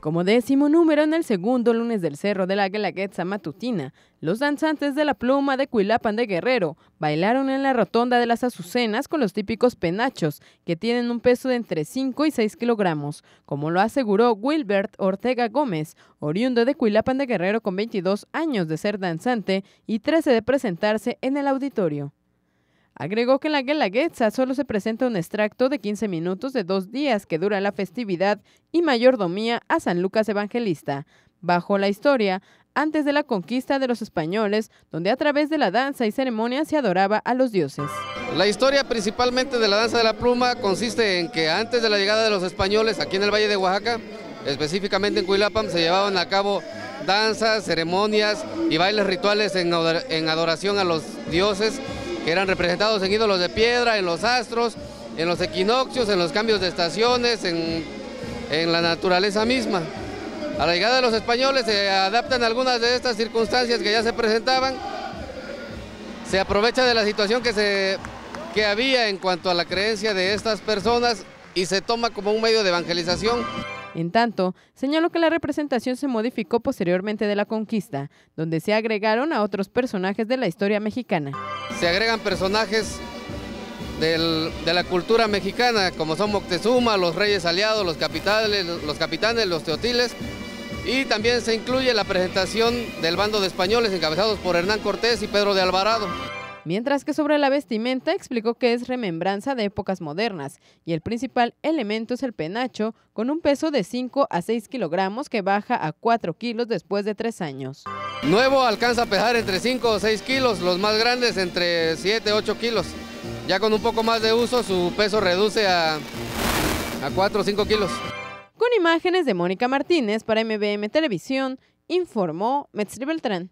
Como décimo número en el segundo lunes del Cerro de la Guelaguetza Matutina, los danzantes de la pluma de Cuilapan de Guerrero bailaron en la rotonda de las Azucenas con los típicos penachos, que tienen un peso de entre 5 y 6 kilogramos, como lo aseguró Wilbert Ortega Gómez, oriundo de Cuilapan de Guerrero con 22 años de ser danzante y 13 de presentarse en el auditorio. Agregó que en la Guelaguetza solo se presenta un extracto de 15 minutos de dos días que dura la festividad y mayordomía a San Lucas Evangelista, bajo la historia antes de la conquista de los españoles, donde a través de la danza y ceremonia se adoraba a los dioses. La historia principalmente de la danza de la pluma consiste en que antes de la llegada de los españoles aquí en el Valle de Oaxaca, específicamente en Cuilapam, se llevaban a cabo danzas, ceremonias y bailes rituales en adoración a los dioses eran representados en ídolos de piedra, en los astros, en los equinoccios, en los cambios de estaciones, en, en la naturaleza misma. A la llegada de los españoles se adaptan algunas de estas circunstancias que ya se presentaban, se aprovecha de la situación que, se, que había en cuanto a la creencia de estas personas y se toma como un medio de evangelización. En tanto, señaló que la representación se modificó posteriormente de la conquista, donde se agregaron a otros personajes de la historia mexicana. Se agregan personajes de la cultura mexicana, como son Moctezuma, los reyes aliados, los capitanes, los capitanes, los teotiles, y también se incluye la presentación del bando de españoles encabezados por Hernán Cortés y Pedro de Alvarado mientras que sobre la vestimenta explicó que es remembranza de épocas modernas y el principal elemento es el penacho con un peso de 5 a 6 kilogramos que baja a 4 kilos después de 3 años. Nuevo alcanza a pesar entre 5 o 6 kilos, los más grandes entre 7 o 8 kilos. Ya con un poco más de uso su peso reduce a, a 4 o 5 kilos. Con imágenes de Mónica Martínez para MBM Televisión, informó Metzri Beltrán.